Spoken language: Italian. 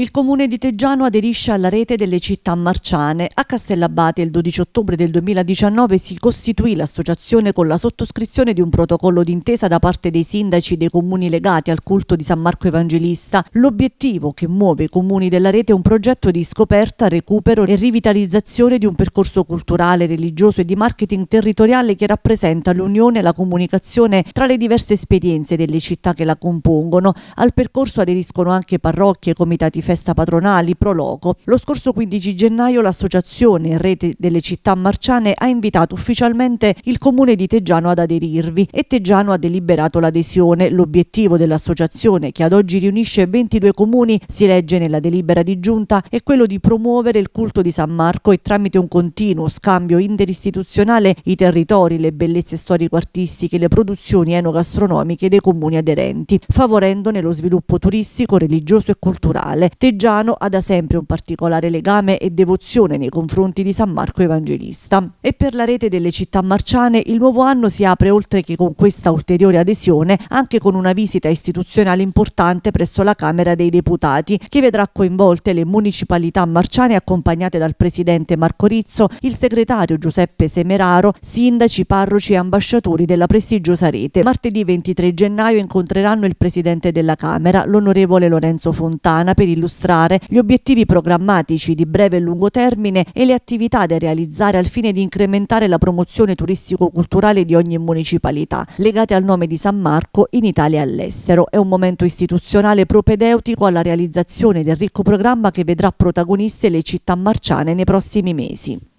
Il comune di Teggiano aderisce alla rete delle città marciane. A Castellabate il 12 ottobre del 2019 si costituì l'associazione con la sottoscrizione di un protocollo d'intesa da parte dei sindaci dei comuni legati al culto di San Marco Evangelista. L'obiettivo che muove i comuni della rete è un progetto di scoperta, recupero e rivitalizzazione di un percorso culturale, religioso e di marketing territoriale che rappresenta l'unione e la comunicazione tra le diverse esperienze delle città che la compongono. Al percorso aderiscono anche parrocchie, comitati festa patronali Proloco. Lo scorso 15 gennaio l'associazione Rete delle città marciane ha invitato ufficialmente il comune di Teggiano ad aderirvi e Teggiano ha deliberato l'adesione. L'obiettivo dell'associazione che ad oggi riunisce 22 comuni, si legge nella delibera di giunta, è quello di promuovere il culto di San Marco e tramite un continuo scambio interistituzionale i territori, le bellezze storico-artistiche, le produzioni enogastronomiche dei comuni aderenti, favorendone lo sviluppo turistico, religioso e culturale. Teggiano ha da sempre un particolare legame e devozione nei confronti di San Marco Evangelista. E per la rete delle città marciane il nuovo anno si apre oltre che con questa ulteriore adesione anche con una visita istituzionale importante presso la Camera dei Deputati che vedrà coinvolte le municipalità marciane accompagnate dal presidente Marco Rizzo, il segretario Giuseppe Semeraro, sindaci, parroci e ambasciatori della prestigiosa rete. Martedì 23 gennaio incontreranno il presidente della Camera, l'onorevole Lorenzo Fontana, per il illustrare gli obiettivi programmatici di breve e lungo termine e le attività da realizzare al fine di incrementare la promozione turistico-culturale di ogni municipalità, legate al nome di San Marco in Italia e all'estero. È un momento istituzionale propedeutico alla realizzazione del ricco programma che vedrà protagoniste le città marciane nei prossimi mesi.